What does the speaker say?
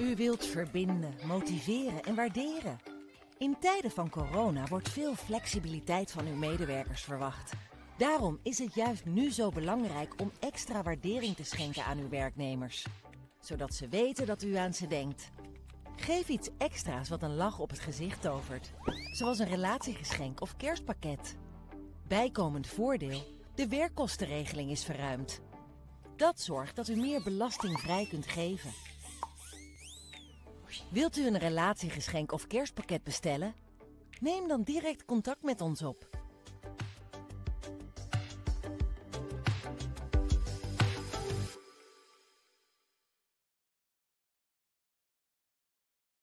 U wilt verbinden, motiveren en waarderen. In tijden van corona wordt veel flexibiliteit van uw medewerkers verwacht. Daarom is het juist nu zo belangrijk om extra waardering te schenken aan uw werknemers. Zodat ze weten dat u aan ze denkt. Geef iets extra's wat een lach op het gezicht tovert. Zoals een relatiegeschenk of kerstpakket. Bijkomend voordeel, de werkkostenregeling is verruimd. Dat zorgt dat u meer belastingvrij kunt geven. Wilt u een relatiegeschenk of kerstpakket bestellen? Neem dan direct contact met ons op.